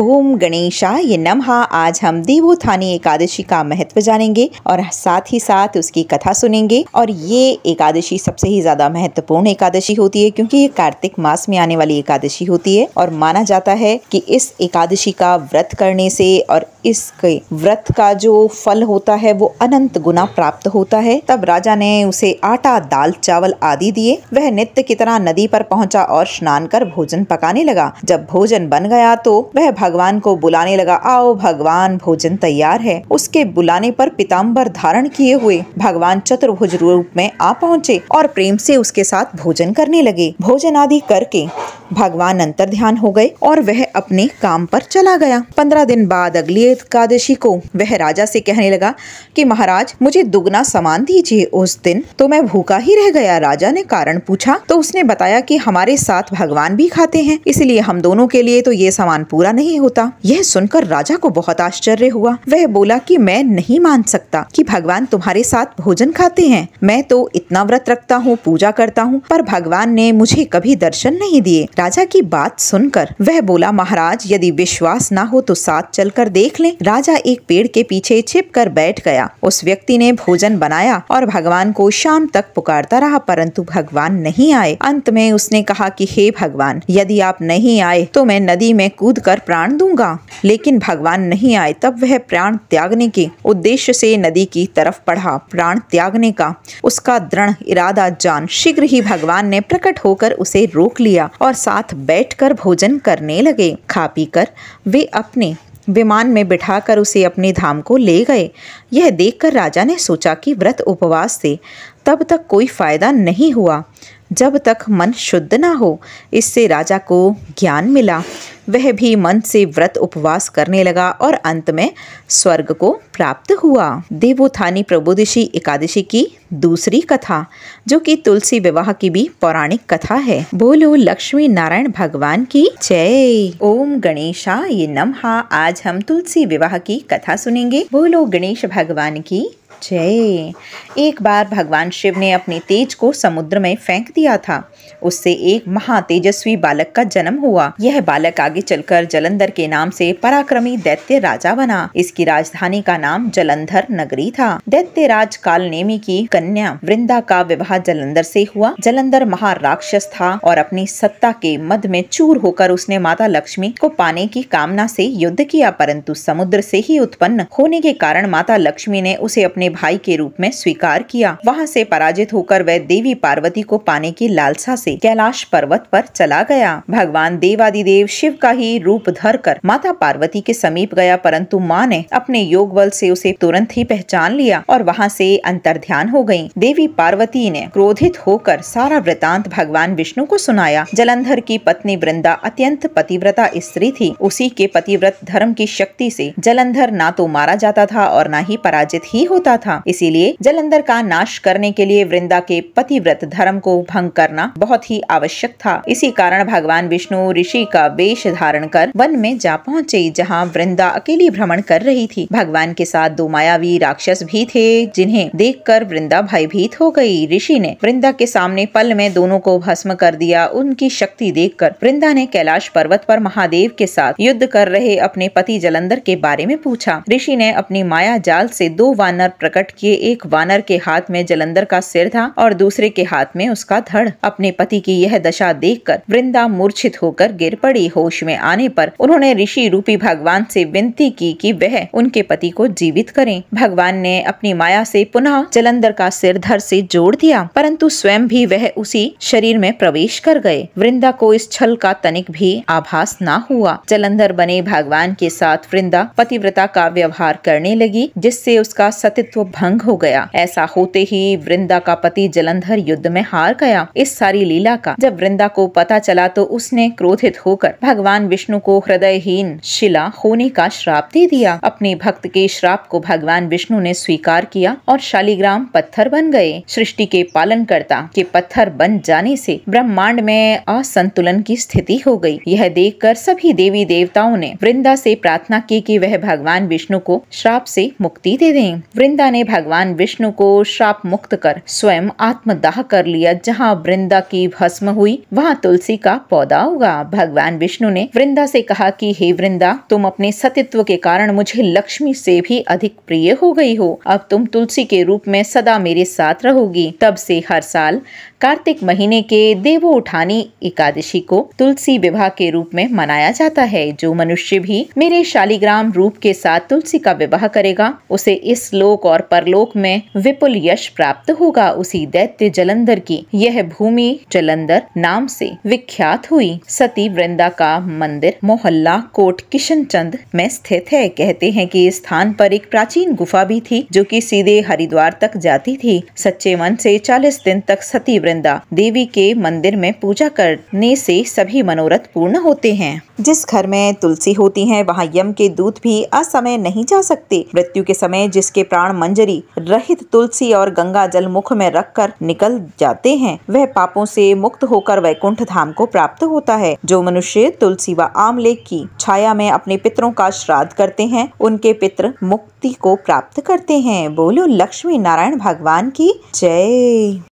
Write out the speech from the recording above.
ओम गणेशाय नमः। आज हम देवोत्थानी एकादशी का महत्व जानेंगे और साथ ही साथ उसकी कथा सुनेंगे। और ये एकादशी सबसे ही ज़्यादा महत्वपूर्ण एकादशी होती है क्योंकि ये कार्तिक मास में आने वाली एकादशी होती है और माना जाता है कि इस एकादशी का व्रत करने से और इसके व्रत का जो फल होता है वो अनंत गुना प्राप्त होता है। तब राजा ने उसे आटा, दाल, चावल आदि दिए। वह नित्य की तरह नदी पर पहुँचा और स्नान कर भोजन पकाने लगा। जब भोजन बन गया तो वह भगवान को बुलाने लगा, आओ भगवान, भोजन तैयार है। उसके बुलाने पर पिताम्बर धारण किए हुए भगवान चतुर्भुज रूप में आ पहुँचे और प्रेम से उसके साथ भोजन करने लगे। भोजन आदि करके भगवान अंतर ध्यान हो गए और वह अपने काम पर चला गया। पंद्रह दिन बाद अगली एकादशी को वह राजा से कहने लगा कि, महाराज, मुझे दुगना सामान दीजिए उस दिन। तो मैं भूखा ही रह गया। राजा ने कारण पूछा। तो उसने बताया कि हमारे साथ भगवान भी खाते हैं। इसलिए हम दोनों के लिए तो ये सामान पूरा नहीं होता। यह सुनकर राजा को बहुत आश्चर्य हुआ। वह बोला कि, मैं नहीं मान सकता कि भगवान तुम्हारे साथ भोजन खाते हैं। मैं तो इतना व्रत रखता हूँ, पूजा करता हूँ, पर भगवान ने मुझे कभी दर्शन नहीं दिए। राजा की बात सुनकर वह बोला, महाराज, यदि विश्वास ना हो तो साथ चलकर देख लें। राजा एक पेड़ के पीछे छिप कर बैठ गया। उस व्यक्ति ने भोजन बनाया और भगवान को शाम तक पुकारता रहा, परंतु भगवान नहीं आए। अंत में उसने कहा कि, हे भगवान, यदि आप नहीं आए तो मैं नदी में कूद कर प्राण दूँगा। लेकिन भगवान नहीं आए, तब वह प्राण त्यागने के उद्देश्य से नदी की तरफ़ बढ़ा। प्राण त्यागने का उसका दृढ़ इरादा जान शीघ्र ही भगवान ने प्रकट होकर उसे रोक लिया और साथ बैठकर भोजन करने लगे। खा पी कर वे अपने विमान में बिठाकर उसे अपने धाम को ले गए। यह देखकर राजा ने सोचा कि व्रत उपवास से तब तक कोई फ़ायदा नहीं हुआ। जब तक मन शुद्ध ना हो, इससे राजा को ज्ञान मिला। वह भी मन से व्रत उपवास करने लगा और अंत में स्वर्ग को प्राप्त हुआ। देवोत्थानी प्रबोधिशी एकादशी की दूसरी कथा, जो कि तुलसी विवाह की भी पौराणिक कथा है। बोलो लक्ष्मी नारायण भगवान की जय। ओम गणेशा ये नमः। आज हम तुलसी विवाह की कथा सुनेंगे। बोलो गणेश भगवान की जय। एक बार भगवान शिव ने अपने तेज को समुद्र में फेंक दिया था। उससे एक महातेजस्वी बालक का जन्म हुआ। यह बालक आगे चलकर जलंधर के नाम से पराक्रमी दैत्य राजा बना। इसकी राजधानी का नाम जलंधर नगरी था। दैत्य राज काल नेमी की कन्या वृंदा का विवाह जलंधर से हुआ। जलंधर महाराक्षस था और अपनी सत्ता के मद में चूर होकर उसने माता लक्ष्मी को पाने की कामना से युद्ध किया, परंतु समुद्र से ही उत्पन्न होने के कारण माता लक्ष्मी ने उसे अपने भाई के रूप में स्वीकार किया। वहाँ से पराजित होकर वह देवी पार्वती को पाने की लालसा से कैलाश पर्वत पर चला गया। भगवान देवादिदेव शिव का ही रूप धर कर माता पार्वती के समीप गया, परंतु माँ ने अपने योग बल से उसे तुरंत ही पहचान लिया और वहाँ से अंतर ध्यान हो गई देवी पार्वती ने क्रोधित होकर सारा वृतांत भगवान विष्णु को सुनाया। जलंधर की पत्नी वृंदा अत्यंत पतिव्रता स्त्री थी। उसी के पतिव्रत धर्म की शक्ति से जलंधर ना तो मारा जाता था और न ही पराजित ही होता था। इसीलिए जलंधर का नाश करने के लिए वृंदा के पतिव्रत धर्म को भंग करना बहुत ही आवश्यक था। इसी कारण भगवान विष्णु ऋषि का वेश धारण कर वन में जा पहुँचे, जहाँ वृंदा अकेली भ्रमण कर रही थी। भगवान के साथ दो मायावी राक्षस भी थे, जिन्हें देखकर वृंदा भयभीत हो गई। ऋषि ने वृंदा के सामने पल में दोनों को भस्म कर दिया। उनकी शक्ति देखकर वृंदा ने कैलाश पर्वत पर महादेव के साथ युद्ध कर रहे अपने पति जलंधर के बारे में पूछा। ऋषि ने अपनी माया जाल से दो वानर प्रकट किए। एक वानर के हाथ में जलंधर का सिर था और दूसरे के हाथ में उसका धड़। अपने पति की यह दशा देखकर वृंदा मूर्छित होकर गिर पड़ी। होश में आने पर उन्होंने ऋषि रूपी भगवान से विनती की कि वह उनके पति को जीवित करें। भगवान ने अपनी माया से पुनः जलंधर का सिर धर से जोड़ दिया, परंतु स्वयं भी वह उसी शरीर में प्रवेश कर गए। वृंदा को इस छल का तनिक भी आभास न हुआ। जलंधर बने भगवान के साथ वृंदा पतिव्रता का व्यवहार करने लगी, जिससे उसका सतित्व भंग हो गया। ऐसा होते ही वृंदा का पति जलंधर युद्ध में हार गया। इस सारी लीला का जब वृंदा को पता चला तो उसने क्रोधित होकर भगवान विष्णु को हृदयहीन शिला होने का श्राप दे दिया। अपने भक्त के श्राप को भगवान विष्णु ने स्वीकार किया और शालिग्राम पत्थर बन गए। सृष्टि के पालन करता के पत्थर बन जाने से ब्रह्मांड में असंतुलन की स्थिति हो गई। यह देखकर सभी देवी देवताओं ने वृंदा से प्रार्थना की कि वह भगवान विष्णु को श्राप से मुक्ति दे दें। वृंदा वृंदा ने भगवान विष्णु को श्राप मुक्त कर स्वयं आत्मदाह कर लिया। जहाँ वृंदा की भस्म हुई, वहाँ तुलसी का पौधा उगा। भगवान विष्णु ने वृंदा से कहा कि, हे वृंदा, तुम अपने सतित्व के कारण मुझे लक्ष्मी से भी अधिक प्रिय हो गई हो। अब तुम तुलसी के रूप में सदा मेरे साथ रहोगी। तब से हर साल कार्तिक महीने के देवो उठानी एकादशी को तुलसी विवाह के रूप में मनाया जाता है। जो मनुष्य भी मेरे शालिग्राम रूप के साथ तुलसी का विवाह करेगा, उसे इस लोक और परलोक में विपुल यश प्राप्त होगा। उसी दैत्य जलंधर की यह भूमि जलंधर नाम से विख्यात हुई। सती वृंदा का मंदिर मोहल्ला कोट किशन चंद में स्थित है। कहते हैं कि इस स्थान पर एक प्राचीन गुफा भी थी, जो कि सीधे हरिद्वार तक जाती थी। सच्चे मन से 40 दिन तक सती वृंदा देवी के मंदिर में पूजा करने से सभी मनोरथ पूर्ण होते हैं। जिस घर में तुलसी होती है, वहाँ यम के दूत भी असमय नहीं जा सकते। मृत्यु के समय जिसके प्राण मंजरी रहित तुलसी और गंगा जल मुख में रखकर निकल जाते हैं, वह पापों से मुक्त होकर वैकुंठ धाम को प्राप्त होता है। जो मनुष्य तुलसी व आमलेख की छाया में अपने पितरों का श्राद्ध करते हैं, उनके पित्र मुक्ति को प्राप्त करते हैं। बोलो, लक्ष्मी नारायण भगवान की जय।